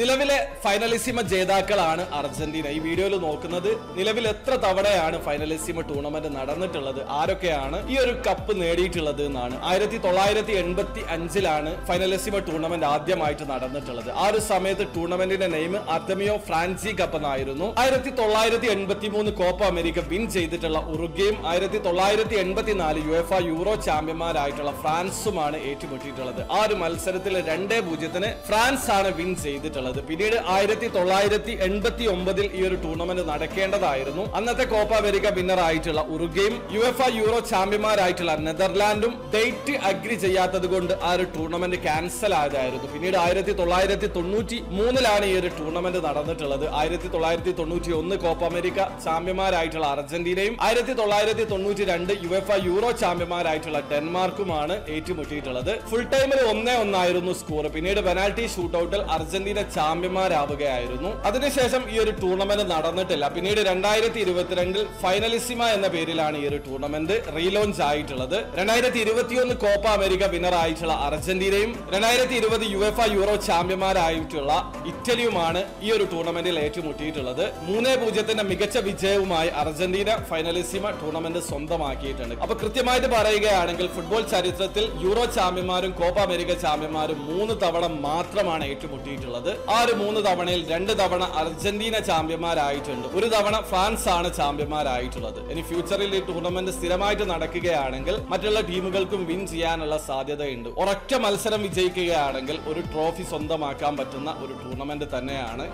നിലവിലെ Finalissima ജേതാക്കളാണ് Argentina. ഈ വീഡിയോയിൽ നോക്കുന്നത് നിലവിൽ എത്ര തവണയാണ് ഫൈനലിസിമ ടൂർണമെന്റ് നടന്നിട്ടുള്ളത്? ആരൊക്കെയാണ് ഈ ഒരു കപ്പ് നേടിയിട്ടുള്ളത് എന്നാണ്. ആയിരത്തി തൊള്ളായിരത്തി എൺപത്തി അഞ്ചിലാണ് ഫൈനലിസിമ ടൂർണമെന്റ് ആദ്യമായിട്ട് നടന്നിട്ടുള്ളത്. ആ ഒരു സമയത്ത് ടൂർണമെന്റിന്റെ നെയിം അർത്തമിയോ ഫ്രാൻസി കപ്പ് എന്നായിരുന്നു. ആയിരത്തി തൊള്ളായിരത്തി എൺപത്തി മൂന്ന് കോപ്പ അമേരിക്ക വിൻ ചെയ്തിട്ടുള്ള ഉറുഗയും ആയിരത്തി തൊള്ളായിരത്തി എൺപത്തിനാല് യു എഫ് യൂറോ ചാമ്പ്യന്മാരായിട്ടുള്ള ഫ്രാൻസുമാണ് ഏറ്റുമുട്ടിയിട്ടുള്ളത്. ആ ഒരു മത്സരത്തിൽ രണ്ടേ പൂജ്യത്തിന് ഫ്രാൻസ് ആണ് വിൻ ചെയ്തിട്ടുള്ളത്. പിന്നീട് ആയിരത്തി തൊള്ളായിരത്തി എൺപത്തി ഒമ്പതിൽ ഈ ഒരു ടൂർണമെന്റ് നടക്കേണ്ടതായിരുന്നു. അന്നത്തെ കോപ്പ അമേരിക്ക വിന്നർ ആയിട്ടുള്ള ഉറുഗ്വയും യു എഫ് യൂറോ ചാമ്പ്യന്മാരായിട്ടുള്ള നെതർലാൻഡും ഡേറ്റ് അഗ്രി ചെയ്യാത്തത് കൊണ്ട് ആ ഒരു ടൂർണമെന്റ് ക്യാൻസൽ ആയതായിരുന്നു. പിന്നീട് ആയിരത്തി തൊള്ളായിരത്തി തൊണ്ണൂറ്റി മൂന്നിലാണ് ഈ ഒരു ടൂർണമെന്റ് നടന്നിട്ടുള്ളത്. ആയിരത്തി തൊള്ളായിരത്തി തൊണ്ണൂറ്റി ഒന്ന് കോപ്പ അമേരിക്ക ചാമ്പ്യന്മാരായിട്ടുള്ള അർജന്റീനയും ആയിരത്തി തൊള്ളായിരത്തി തൊണ്ണൂറ്റി രണ്ട് യു എഫ് യൂറോ ചാമ്പ്യന്മാരായിട്ടുള്ള ഡെൻമാർക്കുമാണ് ഏറ്റുമുട്ടിയിട്ടുള്ളത്. ഫുൾ ടൈമിൽ ഒന്നേ ഒന്നായിരുന്നു സ്കോർ പിന്നീട് പെനാൽറ്റി ഷൂട്ടൌട്ടിൽ അർജന്റീന ചാമ്പ്യന്മാരാവുകയായിരുന്നു. അതിനുശേഷം ഈ ഒരു ടൂർണമെന്റ് നടന്നിട്ടില്ല. പിന്നീട് രണ്ടായിരത്തി ഇരുപത്തിരണ്ടിൽ ഫൈനലിസിമ എന്ന പേരിലാണ് ഈ ഒരു ടൂർണമെന്റ് റീലോഞ്ച് ആയിട്ടുള്ളത്. രണ്ടായിരത്തി ഇരുപത്തിയൊന്ന് കോപ്പ അമേരിക്ക വിന്നർ ആയിട്ടുള്ള അർജന്റീനയും രണ്ടായിരത്തി ഇരുപത് യു എഫ് യൂറോ ചാമ്പ്യന്മാരായിട്ടുള്ള ഇറ്റലിയുമാണ് ഈ ഒരു ടൂർണമെന്റിൽ ഏറ്റുമുട്ടിയിട്ടുള്ളത്. മൂന്നേ പൂജ്യത്തിന്റെ മികച്ച വിജയവുമായി അർജന്റീന ഫൈനലിസിമ ടൂർണമെന്റ് സ്വന്തമാക്കിയിട്ടുണ്ട്. അപ്പൊ കൃത്യമായിട്ട് പറയുകയാണെങ്കിൽ ഫുട്ബോൾ ചരിത്രത്തിൽ യൂറോ ചാമ്പ്യന്മാരും കോപ്പ അമേരിക്ക ചാമ്പ്യന്മാരും മൂന്ന് തവണ മാത്രമാണ് ഏറ്റുമുട്ടിയിട്ടുള്ളത്. ആ ഒരു മൂന്ന് തവണയിൽ രണ്ട് തവണ അർജന്റീന ചാമ്പ്യന്മാരായിട്ടുണ്ട്. ഒരു തവണ ഫ്രാൻസ് ആണ് ചാമ്പ്യന്മാരായിട്ടുള്ളത്. ഇനി ഫ്യൂച്ചറിൽ ഈ ടൂർണമെന്റ് സ്ഥിരമായിട്ട് നടക്കുകയാണെങ്കിൽ മറ്റുള്ള ടീമുകൾക്കും വിൻ ചെയ്യാനുള്ള സാധ്യതയുണ്ട്. ഒരൊറ്റ മത്സരം വിജയിക്കുകയാണെങ്കിൽ ഒരു ട്രോഫി സ്വന്തമാക്കാൻ പറ്റുന്ന ഒരു ടൂർണമെന്റ് തന്നെയാണ്.